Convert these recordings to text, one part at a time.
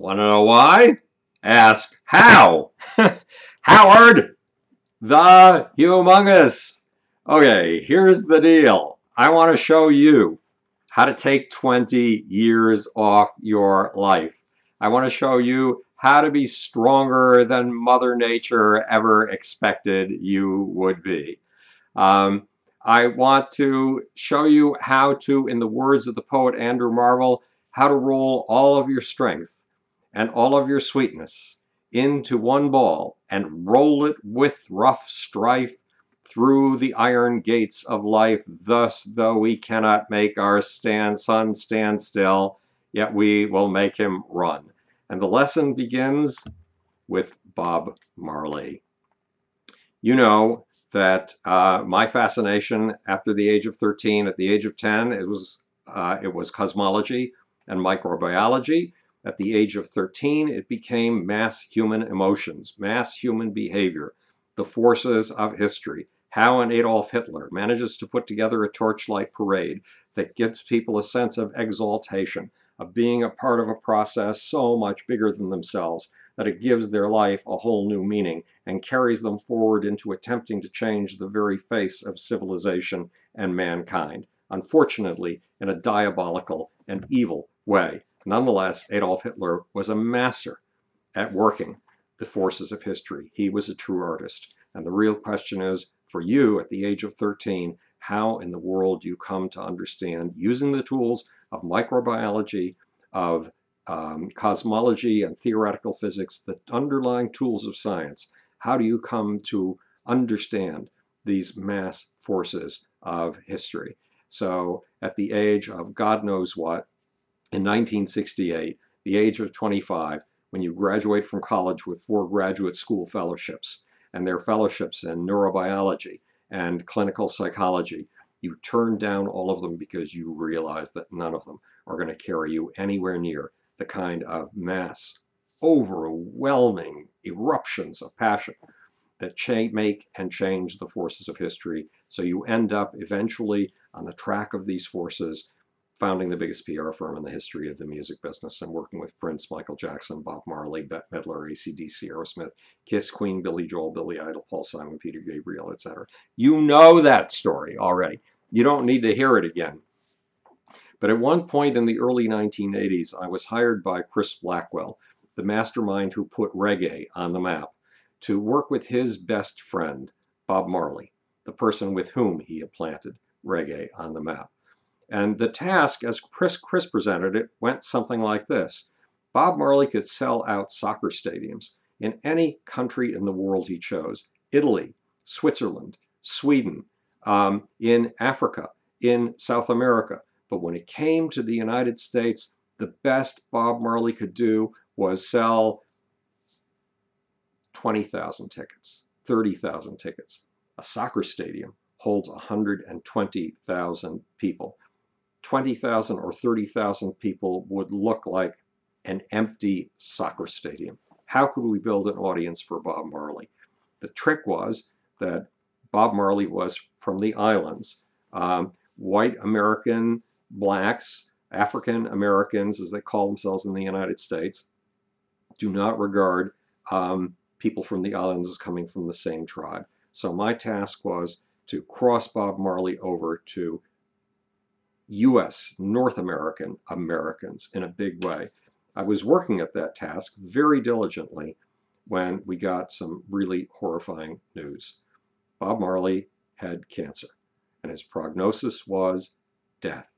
Want to know why? Ask how. Howard, the humongous. Okay, here's the deal. I want to show you how to take 20 years off your life. I want to show you how to be stronger than Mother Nature ever expected you would be. Um, I want to show you how to, in the words of the poet Andrew Marvell, how to roll all of your strength and all of your sweetness into one ball and roll it with rough strife through the iron gates of life. Thus, though we cannot make our stand, sun stand still, yet we will make him run. And the lesson begins with Bob Marley. You know that uh, my fascination after the age of 13, at the age of 10, it was, uh, it was cosmology and microbiology. At the age of 13, it became mass human emotions, mass human behavior, the forces of history. How an Adolf Hitler manages to put together a torchlight parade that gives people a sense of exaltation, of being a part of a process so much bigger than themselves that it gives their life a whole new meaning and carries them forward into attempting to change the very face of civilization and mankind, unfortunately in a diabolical and evil way. Nonetheless, Adolf Hitler was a master at working the forces of history. He was a true artist. And the real question is, for you at the age of 13, how in the world do you come to understand using the tools of microbiology, of um, cosmology and theoretical physics, the underlying tools of science, how do you come to understand these mass forces of history? So at the age of God knows what, in 1968, the age of 25, when you graduate from college with four graduate school fellowships, and their fellowships in neurobiology and clinical psychology, you turn down all of them because you realize that none of them are going to carry you anywhere near the kind of mass, overwhelming eruptions of passion that make and change the forces of history. So you end up eventually on the track of these forces founding the biggest PR firm in the history of the music business and working with Prince, Michael Jackson, Bob Marley, Bette Midler, ACDC, Aerosmith, Kiss, Queen, Billy Joel, Billy Idol, Paul Simon, Peter Gabriel, etc. You know that story already. You don't need to hear it again. But at one point in the early 1980s, I was hired by Chris Blackwell, the mastermind who put reggae on the map, to work with his best friend, Bob Marley, the person with whom he had planted reggae on the map. And the task, as Chris, Chris presented it, went something like this. Bob Marley could sell out soccer stadiums in any country in the world he chose. Italy, Switzerland, Sweden, um, in Africa, in South America. But when it came to the United States, the best Bob Marley could do was sell 20,000 tickets, 30,000 tickets. A soccer stadium holds 120,000 people. 20,000 or 30,000 people would look like an empty soccer stadium. How could we build an audience for Bob Marley? The trick was that Bob Marley was from the islands. Um, white American blacks, African Americans, as they call themselves in the United States, do not regard um, people from the islands as coming from the same tribe. So my task was to cross Bob Marley over to U.S. North American Americans in a big way. I was working at that task very diligently when we got some really horrifying news. Bob Marley had cancer, and his prognosis was death,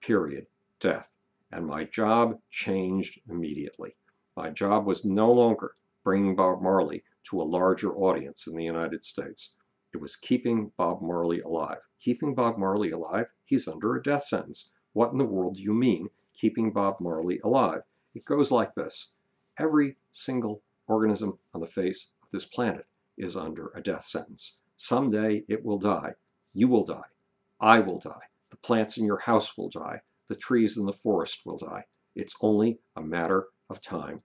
period, death. And my job changed immediately. My job was no longer bringing Bob Marley to a larger audience in the United States. It was keeping Bob Marley alive. Keeping Bob Marley alive? He's under a death sentence. What in the world do you mean, keeping Bob Marley alive? It goes like this. Every single organism on the face of this planet is under a death sentence. Someday it will die. You will die. I will die. The plants in your house will die. The trees in the forest will die. It's only a matter of time.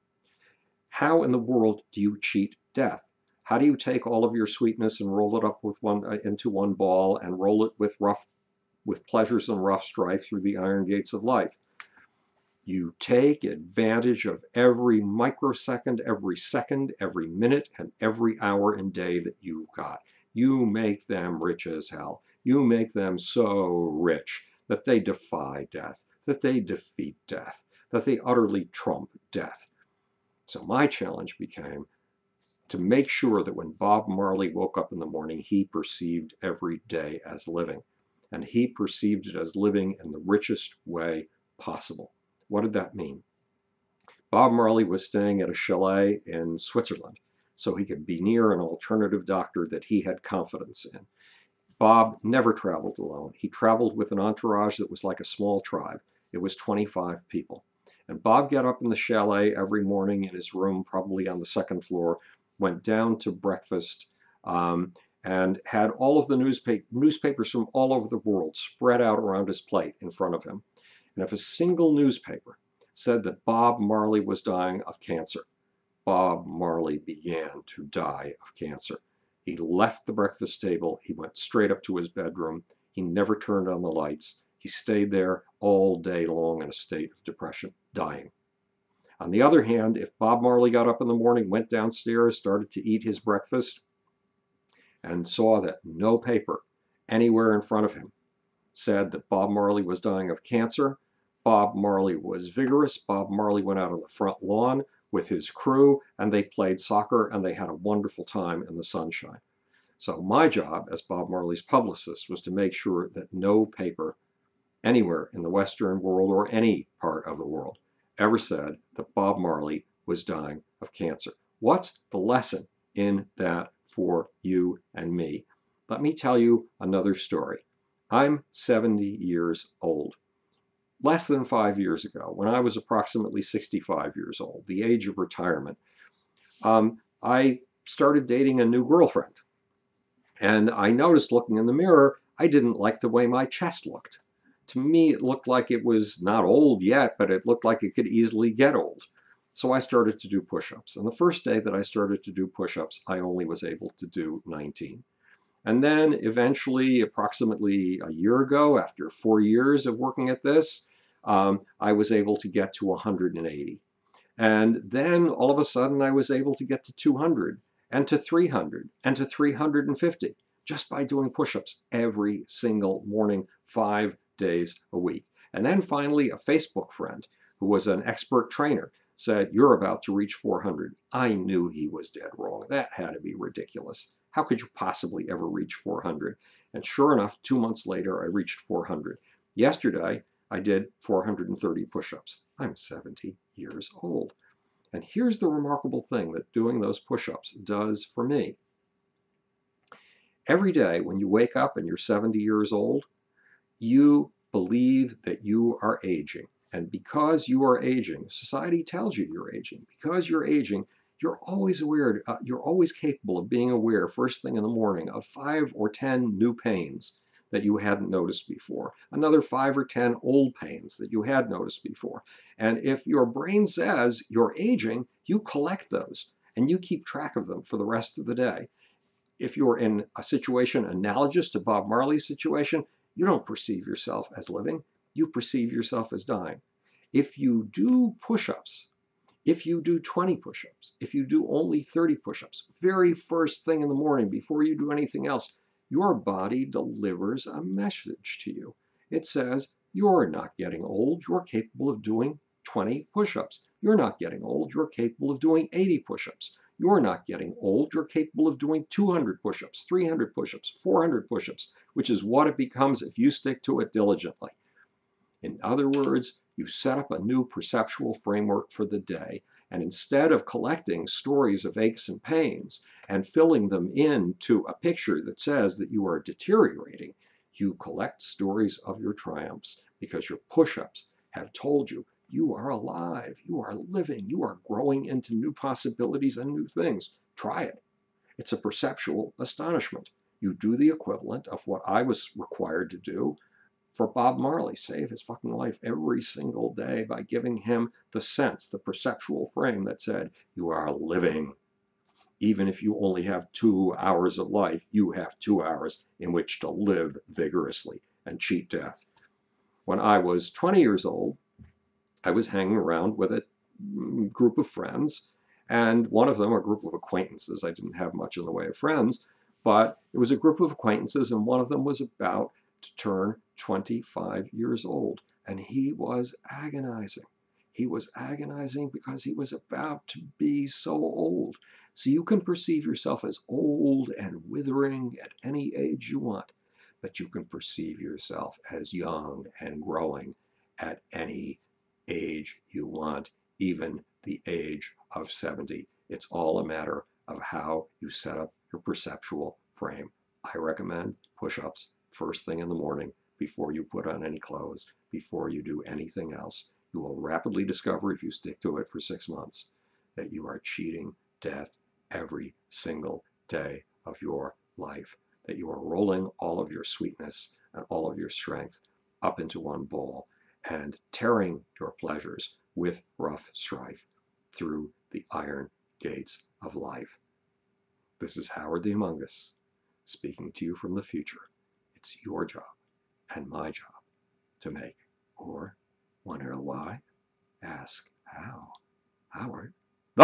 How in the world do you cheat death? How do you take all of your sweetness and roll it up with one uh, into one ball and roll it with rough, with pleasures and rough strife through the iron gates of life? You take advantage of every microsecond, every second, every minute, and every hour and day that you've got. You make them rich as hell. You make them so rich that they defy death, that they defeat death, that they utterly trump death. So my challenge became to make sure that when Bob Marley woke up in the morning, he perceived every day as living. And he perceived it as living in the richest way possible. What did that mean? Bob Marley was staying at a chalet in Switzerland so he could be near an alternative doctor that he had confidence in. Bob never traveled alone. He traveled with an entourage that was like a small tribe. It was 25 people. And Bob got up in the chalet every morning in his room, probably on the second floor, went down to breakfast, um, and had all of the newspa newspapers from all over the world spread out around his plate in front of him. And if a single newspaper said that Bob Marley was dying of cancer, Bob Marley began to die of cancer. He left the breakfast table. He went straight up to his bedroom. He never turned on the lights. He stayed there all day long in a state of depression, dying. On the other hand, if Bob Marley got up in the morning, went downstairs, started to eat his breakfast, and saw that no paper anywhere in front of him said that Bob Marley was dying of cancer, Bob Marley was vigorous. Bob Marley went out on the front lawn with his crew and they played soccer and they had a wonderful time in the sunshine. So my job as Bob Marley's publicist was to make sure that no paper anywhere in the Western world or any part of the world ever said that Bob Marley was dying of cancer. What's the lesson in that for you and me? Let me tell you another story. I'm 70 years old. Less than five years ago, when I was approximately 65 years old, the age of retirement, um, I started dating a new girlfriend. And I noticed looking in the mirror, I didn't like the way my chest looked to me, it looked like it was not old yet, but it looked like it could easily get old. So I started to do push-ups. And the first day that I started to do push-ups, I only was able to do 19. And then eventually, approximately a year ago, after four years of working at this, um, I was able to get to 180. And then all of a sudden, I was able to get to 200 and to 300 and to 350 just by doing push-ups every single morning, five days a week. And then finally, a Facebook friend who was an expert trainer said, You're about to reach 400. I knew he was dead wrong. That had to be ridiculous. How could you possibly ever reach 400? And sure enough, two months later, I reached 400. Yesterday, I did 430 push ups. I'm 70 years old. And here's the remarkable thing that doing those push ups does for me. Every day when you wake up and you're 70 years old, you believe that you are aging. And because you are aging, society tells you you're aging. Because you're aging, you're always aware, uh, you're always capable of being aware first thing in the morning of five or 10 new pains that you hadn't noticed before, another five or 10 old pains that you had noticed before. And if your brain says you're aging, you collect those and you keep track of them for the rest of the day. If you're in a situation analogous to Bob Marley's situation, you don't perceive yourself as living, you perceive yourself as dying. If you do push ups, if you do 20 push ups, if you do only 30 push ups, very first thing in the morning before you do anything else, your body delivers a message to you. It says, You're not getting old, you're capable of doing 20 push ups. You're not getting old, you're capable of doing 80 push ups. You're not getting old. You're capable of doing 200 push-ups, 300 push-ups, 400 push-ups, which is what it becomes if you stick to it diligently. In other words, you set up a new perceptual framework for the day, and instead of collecting stories of aches and pains and filling them into a picture that says that you are deteriorating, you collect stories of your triumphs because your push-ups have told you you are alive. You are living. You are growing into new possibilities and new things. Try it. It's a perceptual astonishment. You do the equivalent of what I was required to do for Bob Marley, save his fucking life every single day by giving him the sense, the perceptual frame that said, You are living. Even if you only have two hours of life, you have two hours in which to live vigorously and cheat death. When I was 20 years old, I was hanging around with a group of friends, and one of them, a group of acquaintances, I didn't have much in the way of friends, but it was a group of acquaintances, and one of them was about to turn 25 years old, and he was agonizing. He was agonizing because he was about to be so old. So you can perceive yourself as old and withering at any age you want, but you can perceive yourself as young and growing at any age you want, even the age of 70. It's all a matter of how you set up your perceptual frame. I recommend push ups first thing in the morning before you put on any clothes, before you do anything else. You will rapidly discover, if you stick to it for six months, that you are cheating death every single day of your life, that you are rolling all of your sweetness and all of your strength up into one bowl and tearing your pleasures with rough strife through the iron gates of life. This is Howard the Humongous speaking to you from the future. It's your job and my job to make. Or, know why? Ask how. Howard. The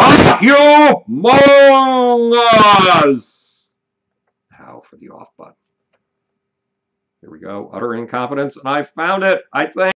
humongous! How for the off button. Here we go. Utter incompetence, and I found it, I think.